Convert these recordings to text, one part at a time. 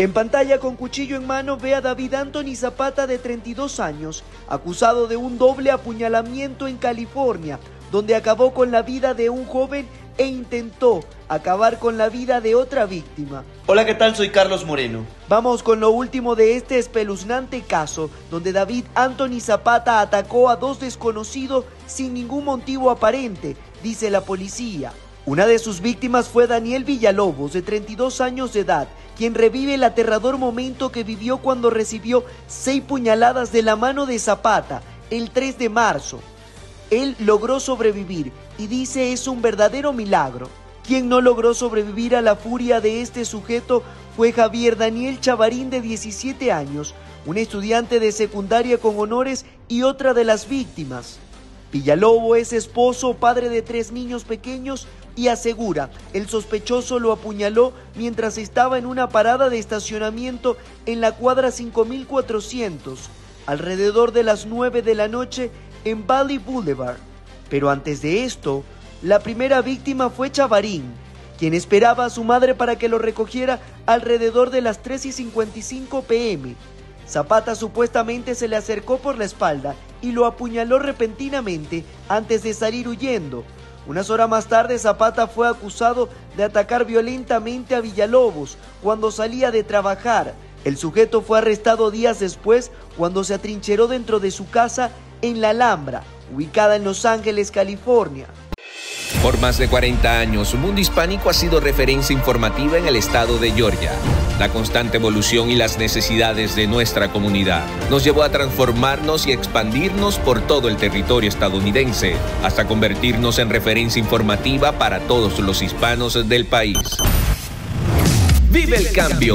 En pantalla con cuchillo en mano ve a David Anthony Zapata de 32 años, acusado de un doble apuñalamiento en California, donde acabó con la vida de un joven e intentó acabar con la vida de otra víctima. Hola, ¿qué tal? Soy Carlos Moreno. Vamos con lo último de este espeluznante caso, donde David Anthony Zapata atacó a dos desconocidos sin ningún motivo aparente, dice la policía. Una de sus víctimas fue Daniel Villalobos, de 32 años de edad, quien revive el aterrador momento que vivió cuando recibió seis puñaladas de la mano de Zapata el 3 de marzo. Él logró sobrevivir y dice es un verdadero milagro. Quien no logró sobrevivir a la furia de este sujeto fue Javier Daniel Chavarín de 17 años, un estudiante de secundaria con honores y otra de las víctimas. Villalobo es esposo, padre de tres niños pequeños y asegura el sospechoso lo apuñaló mientras estaba en una parada de estacionamiento en la cuadra 5400, alrededor de las 9 de la noche en Valley Boulevard. Pero antes de esto, la primera víctima fue Chavarín, quien esperaba a su madre para que lo recogiera alrededor de las 3 y 55 pm. Zapata supuestamente se le acercó por la espalda y lo apuñaló repentinamente antes de salir huyendo. Unas horas más tarde, Zapata fue acusado de atacar violentamente a Villalobos cuando salía de trabajar. El sujeto fue arrestado días después cuando se atrincheró dentro de su casa en La Alhambra, ubicada en Los Ángeles, California. Por más de 40 años, Mundo Hispánico ha sido referencia informativa en el estado de Georgia. La constante evolución y las necesidades de nuestra comunidad nos llevó a transformarnos y expandirnos por todo el territorio estadounidense, hasta convertirnos en referencia informativa para todos los hispanos del país. Vive el cambio.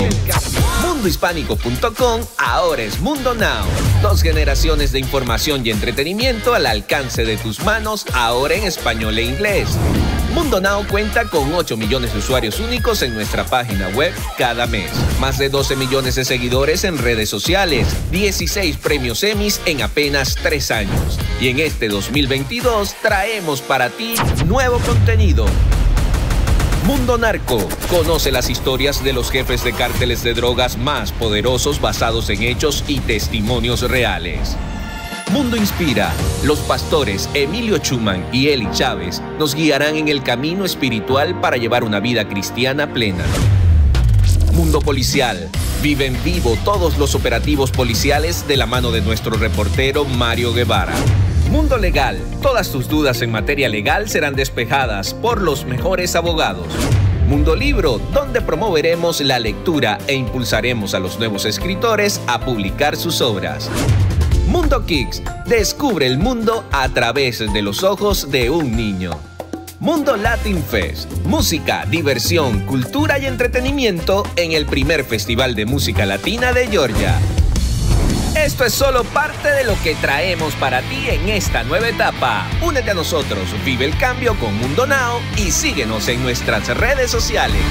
Mundohispánico.com ahora es Mundo Now. Dos generaciones de información y entretenimiento al alcance de tus manos, ahora en español e inglés. Mundo Now cuenta con 8 millones de usuarios únicos en nuestra página web cada mes. Más de 12 millones de seguidores en redes sociales. 16 premios Emmys en apenas 3 años. Y en este 2022 traemos para ti nuevo contenido. Mundo Narco. Conoce las historias de los jefes de cárteles de drogas más poderosos basados en hechos y testimonios reales. Mundo Inspira. Los pastores Emilio Chuman y Eli Chávez nos guiarán en el camino espiritual para llevar una vida cristiana plena. Mundo Policial. Vive en vivo todos los operativos policiales de la mano de nuestro reportero Mario Guevara. Mundo Legal. Todas tus dudas en materia legal serán despejadas por los mejores abogados. Mundo Libro, donde promoveremos la lectura e impulsaremos a los nuevos escritores a publicar sus obras. Mundo Kicks, descubre el mundo a través de los ojos de un niño. Mundo Latin Fest, música, diversión, cultura y entretenimiento en el primer festival de música latina de Georgia. Esto es solo parte de lo que traemos para ti en esta nueva etapa. Únete a nosotros, vive el cambio con Mundo Now y síguenos en nuestras redes sociales.